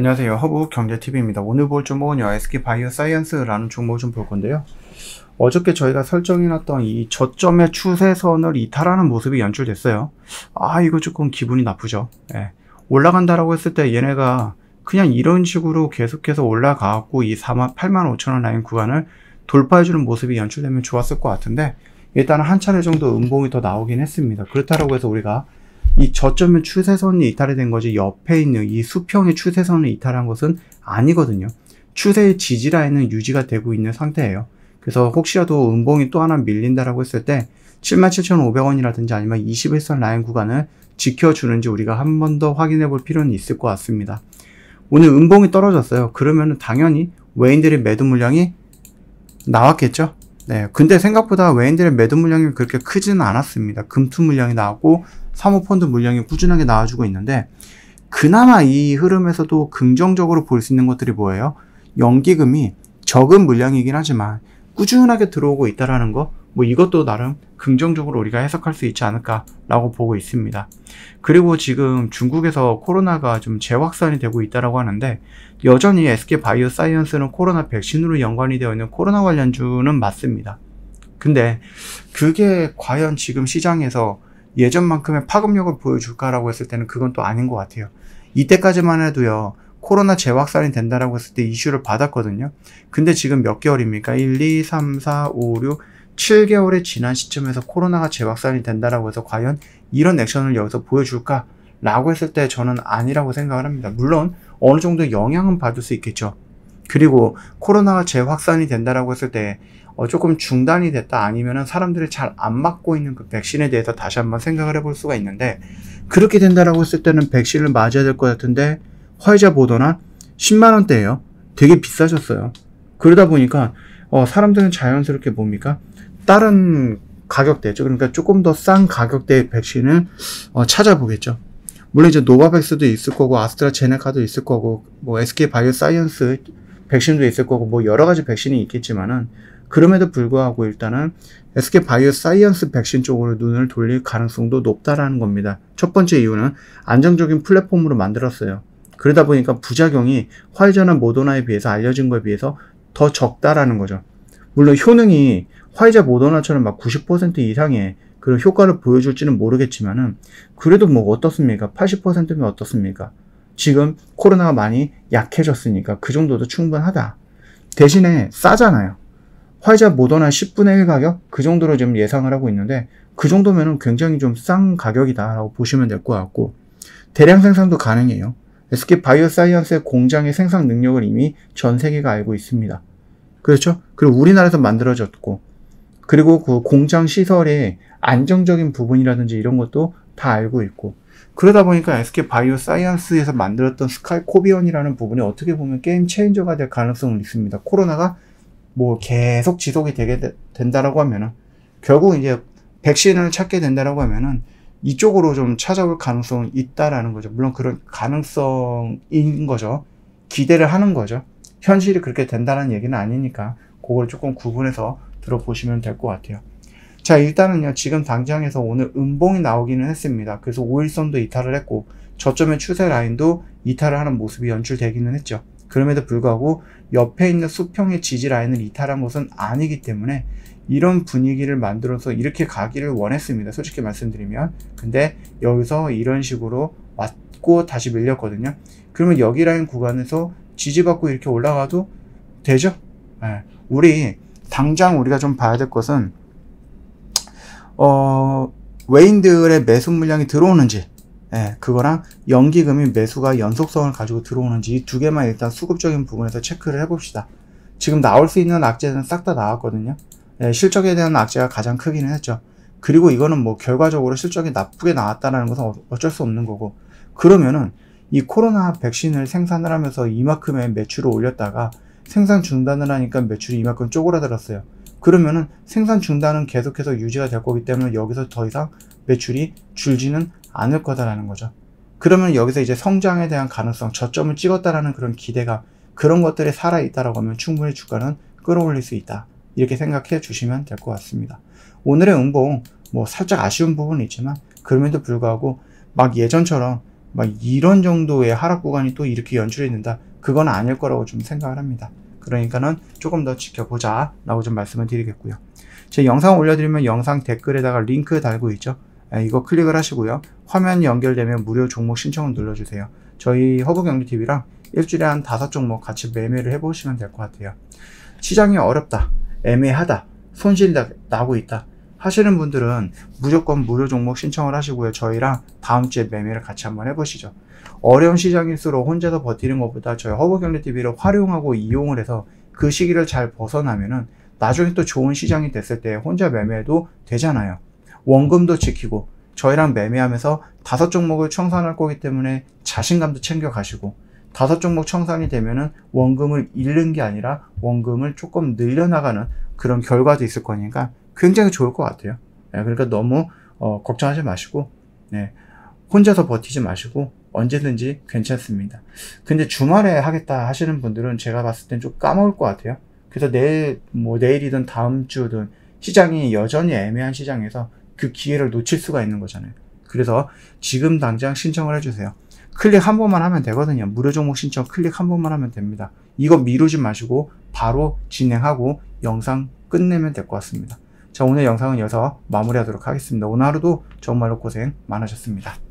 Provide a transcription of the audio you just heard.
안녕하세요. 허브 경제TV입니다. 오늘 볼 종목은요, SK 바이오 사이언스라는 종목을 좀 볼 건데요. 어저께 저희가 설정해놨던 이 저점의 추세선을 이탈하는 모습이 연출됐어요. 아, 이거 조금 기분이 나쁘죠. 예. 올라간다라고 했을 때 얘네가 그냥 이런 식으로 계속해서 올라가고 이 4만, 8만 5천원 라인 구간을 돌파해주는 모습이 연출되면 좋았을 것 같은데, 일단 한 차례 정도 음봉이 더 나오긴 했습니다. 그렇다고 해서 우리가 이 저점의 추세선이 이탈이 된 거지 옆에 있는 이 수평의 추세선을 이탈한 것은 아니거든요. 추세의 지지라인은 유지가 되고 있는 상태예요. 그래서 혹시라도 음봉이 또 하나 밀린다라고 했을 때 77,500원이라든지 아니면 21선 라인 구간을 지켜주는지 우리가 한 번 더 확인해 볼 필요는 있을 것 같습니다. 오늘 음봉이 떨어졌어요. 그러면 당연히 외인들의 매도 물량이 나왔겠죠? 네. 근데 생각보다 외인들의 매도 물량이 그렇게 크지는 않았습니다. 금투 물량이 나왔고 사모펀드 물량이 꾸준하게 나와주고 있는데 그나마 이 흐름에서도 긍정적으로 볼 수 있는 것들이 뭐예요? 연기금이 적은 물량이긴 하지만 꾸준하게 들어오고 있다라는 거, 뭐 이것도 나름 긍정적으로 우리가 해석할 수 있지 않을까라고 보고 있습니다. 그리고 지금 중국에서 코로나가 좀 재확산이 되고 있다라고 하는데 여전히 SK 바이오 사이언스는 코로나 백신으로 연관이 되어 있는 코로나 관련주는 맞습니다. 근데 그게 과연 지금 시장에서 예전만큼의 파급력을 보여줄까라고 했을 때는 그건 또 아닌 것 같아요. 이때까지만 해도요, 코로나 재확산이 된다라고 했을 때 이슈를 받았거든요. 근데 지금 몇 개월입니까? 1, 2, 3, 4, 5, 6, 7개월의 지난 시점에서 코로나가 재확산이 된다라고 해서 과연 이런 액션을 여기서 보여줄까? 라고 했을 때 저는 아니라고 생각을 합니다. 물론 어느 정도 영향은 받을 수 있겠죠. 그리고 코로나가 재확산이 된다라고 했을 때 어, 조금 중단이 됐다 아니면은 사람들이 잘 안 맞고 있는 그 백신에 대해서 다시 한번 생각을 해볼 수가 있는데 그렇게 된다라고 했을 때는 백신을 맞아야 될 것 같은데 화이자 보도나 10만 원대예요. 되게 비싸졌어요. 그러다 보니까 어, 사람들은 자연스럽게 뭡니까? 다른 가격대죠. 그러니까 조금 더 싼 가격대의 백신을 어, 찾아보겠죠. 물론 이제 노바백스도 있을 거고 아스트라제네카도 있을 거고 뭐 SK 바이오사이언스 백신도 있을 거고 뭐 여러 가지 백신이 있겠지만은 그럼에도 불구하고 일단은 SK 바이오 사이언스 백신 쪽으로 눈을 돌릴 가능성도 높다라는 겁니다. 첫 번째 이유는 안정적인 플랫폼으로 만들었어요. 그러다 보니까 부작용이 화이자나 모더나에 비해서 알려진 거에 비해서 더 적다라는 거죠. 물론 효능이 화이자 모더나처럼 막 90% 이상의 그런 효과를 보여줄지는 모르겠지만은 그래도 뭐 어떻습니까? 80%면 어떻습니까? 지금 코로나가 많이 약해졌으니까 그 정도도 충분하다. 대신에 싸잖아요. 화이자 모더나 10분의 1 가격? 그 정도로 지금 예상을 하고 있는데 그 정도면은 굉장히 좀 싼 가격이다라고 보시면 될 것 같고 대량 생산도 가능해요. SK 바이오사이언스의 공장의 생산 능력을 이미 전 세계가 알고 있습니다. 그렇죠? 그리고 우리나라에서 만들어졌고 그리고 그 공장 시설의 안정적인 부분이라든지 이런 것도 다 알고 있고 그러다 보니까 SK 바이오 사이언스에서 만들었던 스카이코비원이라는 부분이 어떻게 보면 game changer가 될 가능성은 있습니다. 코로나가 뭐 계속 지속이 되게 되, 된다라고 하면은 결국 이제 백신을 찾게 된다라고 하면은 이쪽으로 좀 찾아올 가능성은 있다라는 거죠. 물론 그런 가능성인 거죠. 기대를 하는 거죠. 현실이 그렇게 된다는 얘기는 아니니까 그걸 조금 구분해서 들어보시면 될 것 같아요. 자, 일단은요, 지금 당장에서 오늘 음봉이 나오기는 했습니다. 그래서 5일선도 이탈을 했고, 저점의 추세 라인도 이탈을 하는 모습이 연출되기는 했죠. 그럼에도 불구하고 옆에 있는 수평의 지지 라인을 이탈한 것은 아니기 때문에 이런 분위기를 만들어서 이렇게 가기를 원했습니다. 솔직히 말씀드리면. 근데 여기서 이런 식으로 왔고 다시 밀렸거든요. 그러면 여기 라인 구간에서 지지받고 이렇게 올라가도 되죠? 네. 우리 당장 우리가 좀 봐야 될 것은 어, 외인들의 매수 물량이 들어오는지 예, 그거랑 연기금이 매수가 연속성을 가지고 들어오는지 이 두 개만 일단 수급적인 부분에서 체크를 해봅시다. 지금 나올 수 있는 악재는 싹 다 나왔거든요. 예, 실적에 대한 악재가 가장 크기는 했죠. 그리고 이거는 뭐 결과적으로 실적이 나쁘게 나왔다는 것은 어, 어쩔 수 없는 거고 그러면은 이 코로나 백신을 생산을 하면서 이만큼의 매출을 올렸다가 생산 중단을 하니까 매출이 이만큼 쪼그라들었어요. 그러면은 생산 중단은 계속해서 유지가 될 거기 때문에 여기서 더 이상 매출이 줄지는 않을 거다라는 거죠. 그러면 여기서 이제 성장에 대한 가능성, 저점을 찍었다라는 그런 기대가 그런 것들이 살아있다라고 하면 충분히 주가는 끌어올릴 수 있다. 이렇게 생각해 주시면 될 것 같습니다. 오늘의 음봉, 뭐 살짝 아쉬운 부분은 있지만, 그럼에도 불구하고 막 예전처럼 막 이런 정도의 하락 구간이 또 이렇게 연출이 된다. 그건 아닐 거라고 좀 생각을 합니다. 그러니까는 조금 더 지켜보자 라고 좀 말씀을 드리겠고요. 제 영상 올려드리면 영상 댓글에다가 링크 달고 있죠. 예, 이거 클릭을 하시고요. 화면 연결되면 무료 종목 신청을 눌러주세요. 저희 허브경리TV랑 일주일에 한 다섯 종목 같이 매매를 해보시면 될 것 같아요. 시장이 어렵다, 애매하다, 손실 나고 있다 하시는 분들은 무조건 무료 종목 신청을 하시고요. 저희랑 다음 주에 매매를 같이 한번 해보시죠. 어려운 시장일수록 혼자서 버티는 것보다 저희 허브경리TV를 활용하고 이용을 해서 그 시기를 잘 벗어나면은 나중에 또 좋은 시장이 됐을 때 혼자 매매해도 되잖아요. 원금도 지키고 저희랑 매매하면서 다섯 종목을 청산할 거기 때문에 자신감도 챙겨 가시고 다섯 종목 청산이 되면은 원금을 잃는 게 아니라 원금을 조금 늘려나가는 그런 결과도 있을 거니까 굉장히 좋을 것 같아요. 네, 그러니까 너무 어, 걱정하지 마시고 네, 혼자서 버티지 마시고 언제든지 괜찮습니다. 근데 주말에 하겠다 하시는 분들은 제가 봤을 땐 좀 까먹을 것 같아요. 그래서 내일 뭐 내일이든 다음 주든 시장이 여전히 애매한 시장에서 그 기회를 놓칠 수가 있는 거잖아요. 그래서 지금 당장 신청을 해주세요. 클릭 한 번만 하면 되거든요. 무료 종목 신청 클릭 한 번만 하면 됩니다. 이거 미루지 마시고 바로 진행하고 영상 끝내면 될 것 같습니다. 자, 오늘 영상은 여기서 마무리하도록 하겠습니다. 오늘 하루도 정말로 고생 많으셨습니다.